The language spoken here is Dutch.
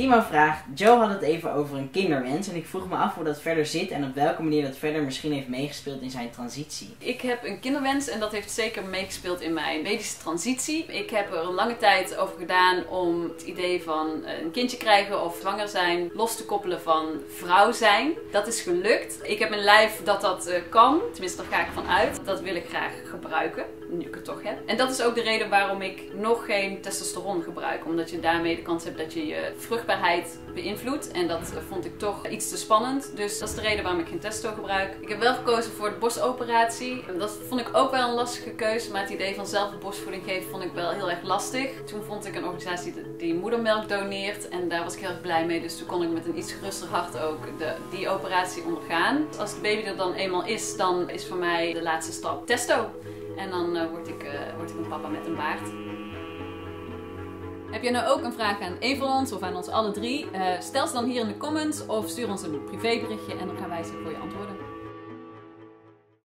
Prima vraag. Joe had het even over een kinderwens. En ik vroeg me af hoe dat verder zit en op welke manier dat verder misschien heeft meegespeeld in zijn transitie. Ik heb een kinderwens en dat heeft zeker meegespeeld in mijn medische transitie. Ik heb er een lange tijd over gedaan om het idee van een kindje krijgen of zwanger zijn los te koppelen van vrouw zijn. Dat is gelukt. Ik heb een lijf dat dat eh, kan. Tenminste, daar ga ik van uit. Dat wil ik graag gebruiken. Nu ik het toch heb. En dat is ook de reden waarom ik nog geen testosteron gebruik. Omdat je daarmee de kans hebt dat je je vruchtbaarheid beïnvloedt. En dat vond ik toch iets te spannend. Dus dat is de reden waarom ik geen testo gebruik. Ik heb wel gekozen voor de borstoperatie. Dat vond ik ook wel een lastige keuze. Maar het idee van zelf borstvoeding geven vond ik wel heel erg lastig. Toen vond ik een organisatie die moedermelk doneert. En daar was ik heel erg blij mee. Dus toen kon ik met een iets geruster hart ook de, die operatie ondergaan. Als de baby er dan eenmaal is, dan is voor mij de laatste stap testo. En dan uh, word, ik, uh, word ik een papa met een baard. Heb je nou ook een vraag aan een van ons of aan ons alle drie? Uh, stel ze dan hier in de comments of stuur ons een privéberichtje en dan gaan wij ze voor je antwoorden.